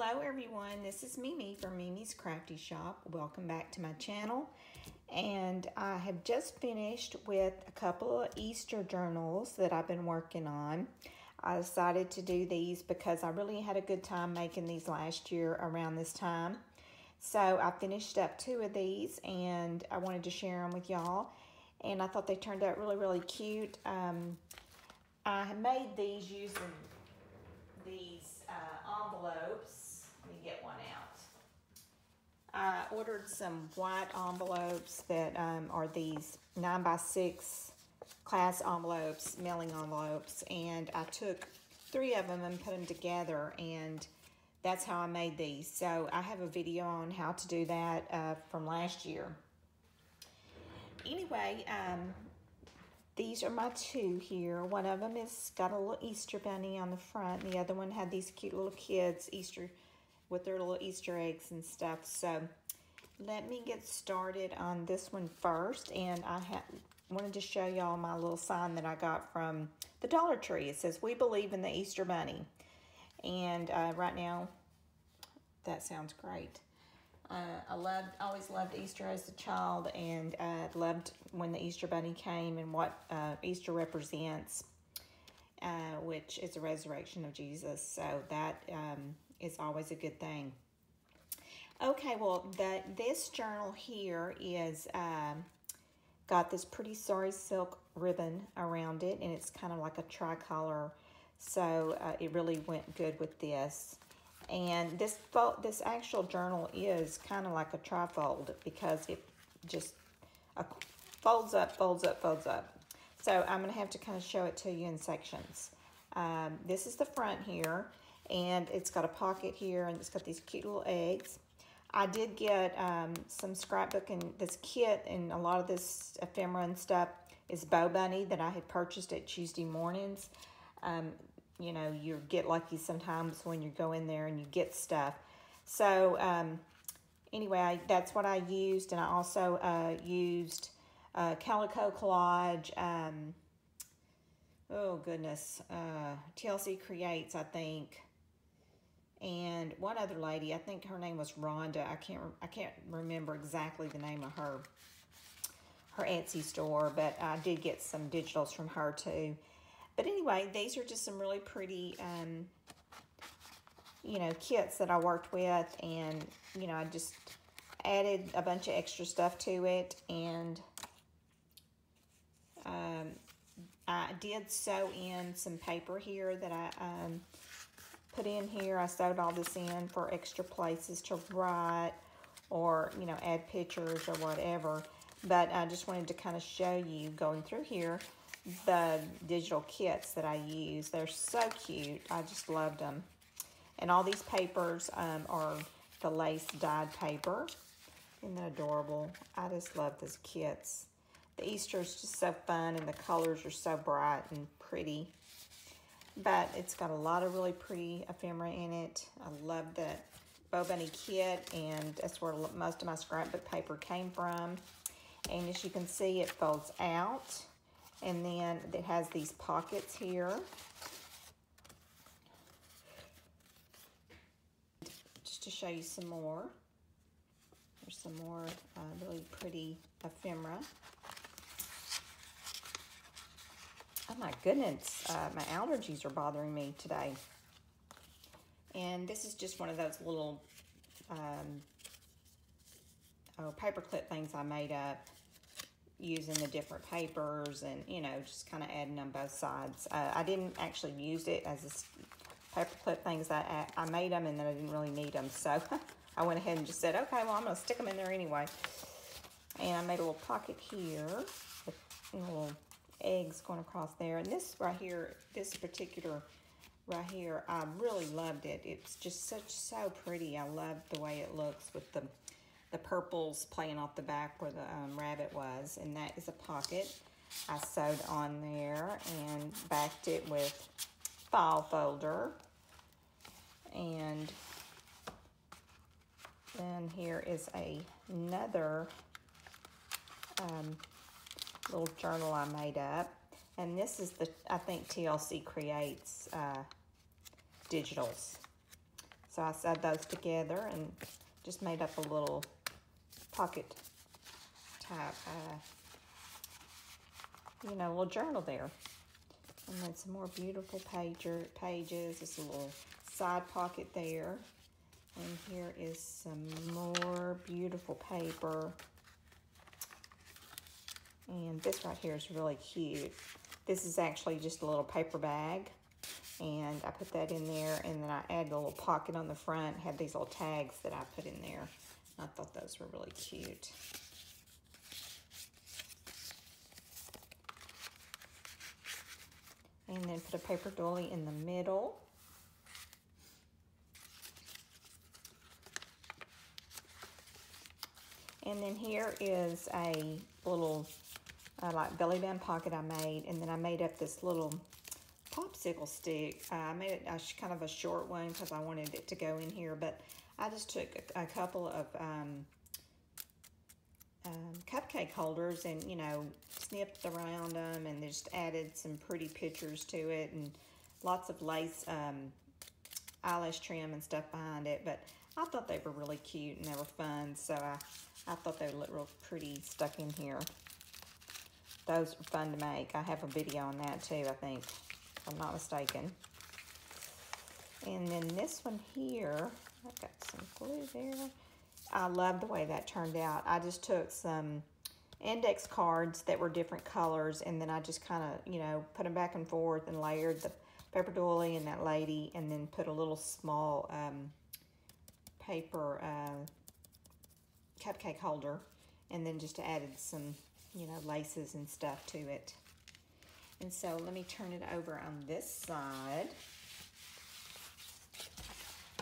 Hello everyone, this is Mimi from Mimi's Crafty Shoppe. Welcome back to my channel. And I have just finished with a couple of Easter journals that I've been working on. I decided to do these because I really had a good time making these last year around this time. So I finished up two of these and I wanted to share them with y'all. And I thought they turned out really, really cute. Um, I made these using these uh, envelopes. Let me get one out. I ordered some white envelopes that um, are these 9 by 6 class envelopes, mailing envelopes, and I took three of them and put them together, and that's how I made these. So I have a video on how to do that uh, from last year. Anyway, um, these are my two here. One of them is got a little Easter bunny on the front. The other one had these cute little kids Easter with their little Easter eggs and stuff. So let me get started on this one first. And I wanted to show y'all my little sign that I got from the Dollar Tree. It says, we believe in the Easter bunny. And uh, right now, that sounds great. Uh, I loved, always loved Easter as a child, and uh, loved when the Easter Bunny came and what uh, Easter represents, uh, which is the resurrection of Jesus. So that um, is always a good thing. Okay, well, the, this journal here is um, got this pretty sorry silk ribbon around it, and it's kind of like a tricolor. So uh, it really went good with this. And this this actual journal is kind of like a trifold because it just uh, folds up, folds up, folds up. So I'm going to have to kind of show it to you in sections. Um, this is the front here, and it's got a pocket here, and it's got these cute little eggs. I did get um, some scrapbook and this kit, and a lot of this ephemera and stuff is Bo Bunny that I had purchased at Tuesday mornings. Um, you know, you get lucky sometimes when you go in there and you get stuff. So, um, anyway, I, that's what I used. And I also uh, used uh, Calico Collage. Um, oh, goodness. Uh, TLC Creates, I think. And one other lady, I think her name was Rhonda. I can't, I can't remember exactly the name of her, her Etsy store, but I did get some digitals from her too. But anyway, these are just some really pretty, um, you know, kits that I worked with. And, you know, I just added a bunch of extra stuff to it. And um, I did sew in some paper here that I um, put in here. I sewed all this in for extra places to write or, you know, add pictures or whatever. But I just wanted to kind of show you going through here the digital kits that I use. They're so cute. I just loved them. And all these papers um, are the lace dyed paper. Isn't that adorable? I just love these kits. The Easter is just so fun and the colors are so bright and pretty. But it's got a lot of really pretty ephemera in it. I love the Bo Bunny kit and that's where most of my scrapbook paper came from. And as you can see, it folds out. And then it has these pockets here. Just to show you some more. There's some more uh, really pretty ephemera. Oh my goodness, uh, my allergies are bothering me today. And this is just one of those little um, oh, paper clip things I made up using the different papers and, you know, just kind of adding on both sides. Uh, I didn't actually use it as a paper clip things. I, I made them and then I didn't really need them. So I went ahead and just said, okay, well, I'm going to stick them in there anyway. And I made a little pocket here with little eggs going across there. And this right here, this particular right here, I really loved it. It's just such, so pretty. I love the way it looks with the the purples playing off the back where the um, rabbit was. And that is a pocket I sewed on there and backed it with file folder. And then here is a, another um, little journal I made up. And this is the, I think TLC Creates uh, digitals. So I sewed those together and just made up a little pocket type, uh, you know, little journal there. And then some more beautiful pager, pages. It's a little side pocket there. And here is some more beautiful paper. And this right here is really cute. This is actually just a little paper bag. And I put that in there and then I added a little pocket on the front. Had these little tags that I put in there. I thought those were really cute. And then put a paper dolly in the middle. And then here is a little uh, like belly band pocket I made. And then I made up this little popsicle stick. Uh, I made it a, kind of a short one because I wanted it to go in here. But I just took a, a couple of um, um, cupcake holders and, you know, snipped around them and just added some pretty pictures to it and lots of lace um, eyelash trim and stuff behind it. But I thought they were really cute and they were fun. So I, I thought they would look real pretty stuck in here. Those are fun to make. I have a video on that too, I think, if I'm not mistaken. And then this one here, I've got some glue there. I love the way that turned out. I just took some index cards that were different colors and then I just kind of, you know, put them back and forth and layered the paper doily and that lady and then put a little small um, paper uh, cupcake holder and then just added some, you know, laces and stuff to it. And so let me turn it over on this side.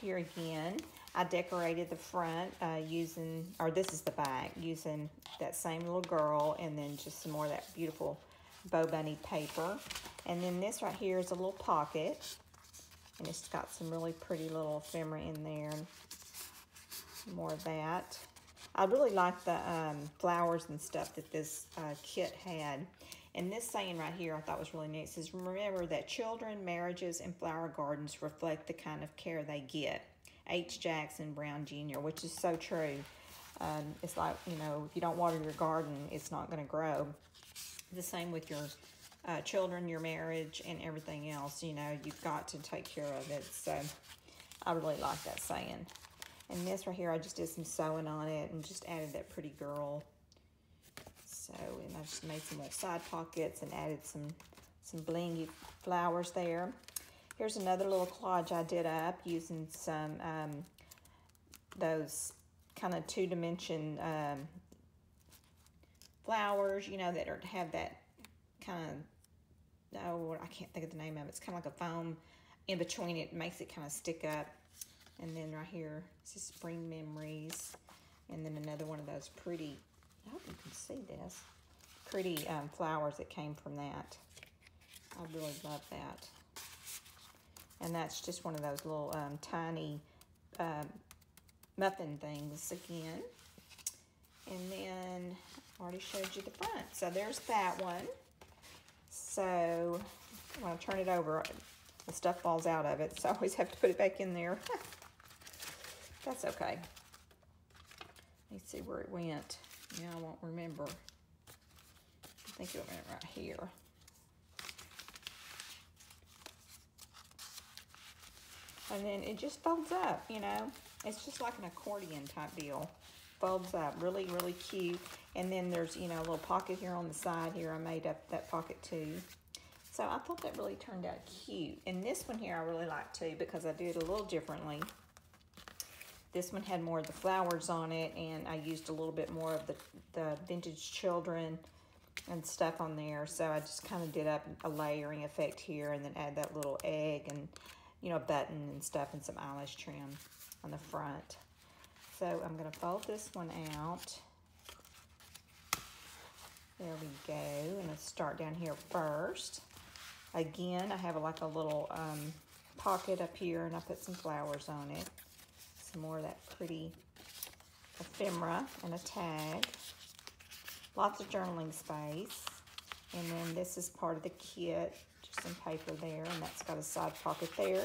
Here again, I decorated the front uh, using, or this is the back, using that same little girl and then just some more of that beautiful Bo Bunny paper. And then this right here is a little pocket. And it's got some really pretty little ephemera in there. And more of that. I really like the um, flowers and stuff that this uh, kit had. And this saying right here I thought was really neat. It says, remember that children, marriages, and flower gardens reflect the kind of care they get. H. Jackson Brown Jr., which is so true. Um, it's like, you know, if you don't water your garden, it's not going to grow. The same with your uh, children, your marriage, and everything else. You know, you've got to take care of it. So I really like that saying. And this right here, I just did some sewing on it and just added that pretty girl. So, and I just made some little side pockets and added some, some blingy flowers there. Here's another little collage I did up using some, um, those kind of two-dimension um, flowers, you know, that are, have that kind of, oh, I can't think of the name of it. It's kind of like a foam in between it, makes it kind of stick up. And then right here, this is Spring Memories. And then another one of those pretty, I hope you can see this, pretty um, flowers that came from that. I really love that. And that's just one of those little um, tiny um, muffin things again. And then I already showed you the front. So there's that one. So when I turn it over, the stuff falls out of it. So I always have to put it back in there. That's okay. Let me see where it went. Yeah, I won't remember. I think it went right here. And then it just folds up, you know. It's just like an accordion type deal. Folds up, really, really cute. And then there's, you know, a little pocket here on the side here. I made up that pocket too. So I thought that really turned out cute. And this one here I really like too because I did it a little differently. This one had more of the flowers on it and I used a little bit more of the, the vintage children and stuff on there. So I just kind of did up a layering effect here and then add that little egg and you know, button and stuff and some eyelash trim on the front. So I'm going to fold this one out. There we go. And let's start down here first. Again, I have like a little um, pocket up here and I put some flowers on it. Some more of that pretty ephemera and a tag. Lots of journaling space. And then this is part of the kit just some paper there, and that's got a side pocket there.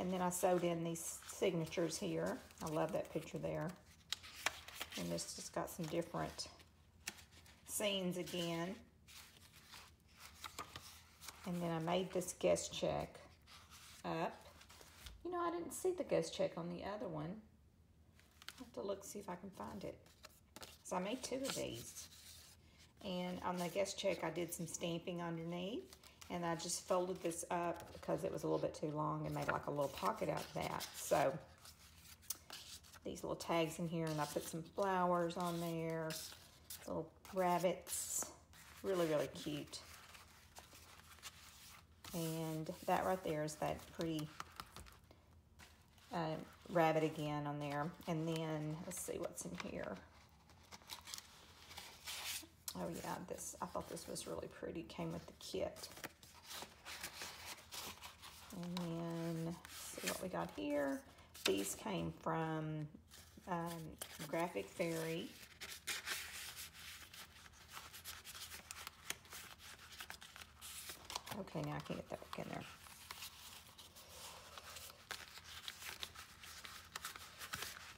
And then I sewed in these signatures here. I love that picture there. And this just got some different scenes again. And then I made this guest check up. You know, I didn't see the guest check on the other one. I'll have to look, see if I can find it. So I made two of these. And on the guest check, I did some stamping underneath. And I just folded this up because it was a little bit too long and made like a little pocket out of that. So these little tags in here and I put some flowers on there, little rabbits, really, really cute. And that right there is that pretty uh, rabbit again on there. And then, let's see what's in here. Oh yeah, this, I thought this was really pretty, came with the kit. And then, see what we got here. These came from um, Graphic Fairy. Okay, now I can get that back in there.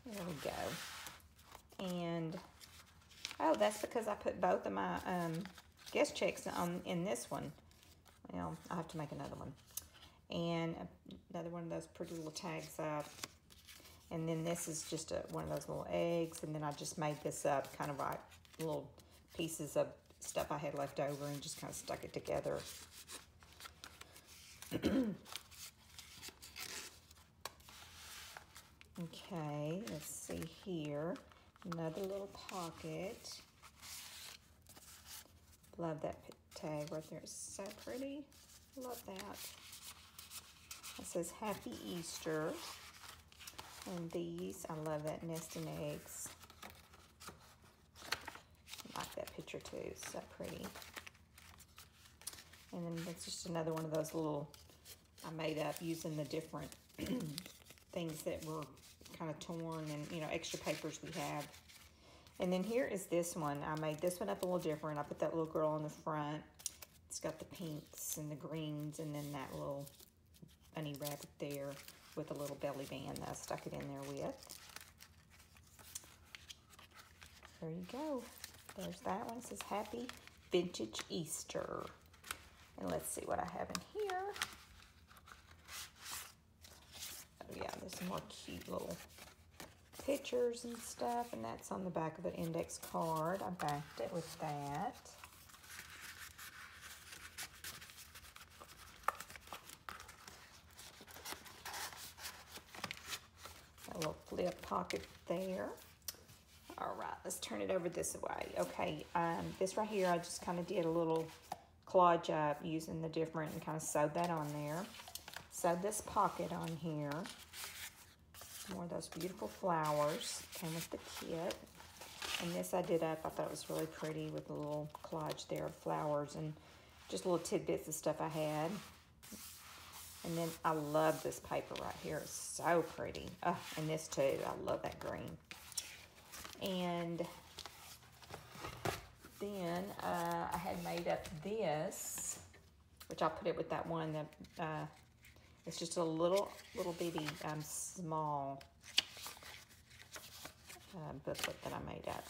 There we go. And, oh, that's because I put both of my um, guest checks on in this one. Well, I have to make another one. And another one of those pretty little tags up. And then this is just a, one of those little eggs. And then I just made this up kind of like little pieces of stuff I had left over and just kind of stuck it together. okay, let's see here. Another little pocket. Love that tag right there. It's so pretty. Love that. It says Happy Easter. And these, I love that nesting eggs. I like that picture too, so pretty. And then it's just another one of those little, I made up using the different things that were kind of torn and, you know, extra papers we have. And then here is this one. I made this one up a little different. I put that little girl in the front. It's got the pinks and the greens and then that little bunny rabbit there with a little belly band that I stuck it in there with. There you go. There's that one. It says Happy Vintage Easter. And let's see what I have in here. Yeah, there's some more cute little pictures and stuff. And that's on the back of the index card. I backed it with that. A little flip pocket there. All right, let's turn it over this way. Okay, um, this right here, I just kind of did a little collage up using the different and kind of sewed that on there. Sewed this pocket on here. More of those beautiful flowers. Came with the kit. And this I did up, I thought it was really pretty with a little collage there of flowers and just little tidbits of stuff I had. And then I love this paper right here. It's so pretty. Oh, and this too. I love that green. And then uh, I had made up this, which I'll put it with that one that uh, it's just a little, little bitty um, small uh, booklet that I made up.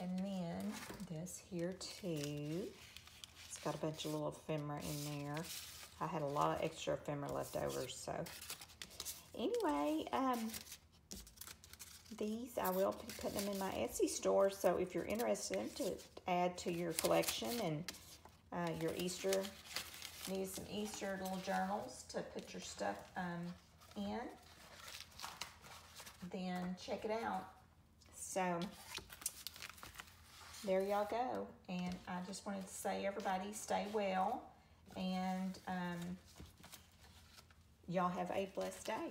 And then this here too. It's got a bunch of little ephemera in there. I had a lot of extra ephemera left over, so. Anyway, um, these I will be putting them in my Etsy store, so if you're interested to add to your collection and uh, your Easter, need some Easter little journals to put your stuff um, in, then check it out. So, there y'all go. And I just wanted to say, everybody, stay well. And um, y'all have a blessed day.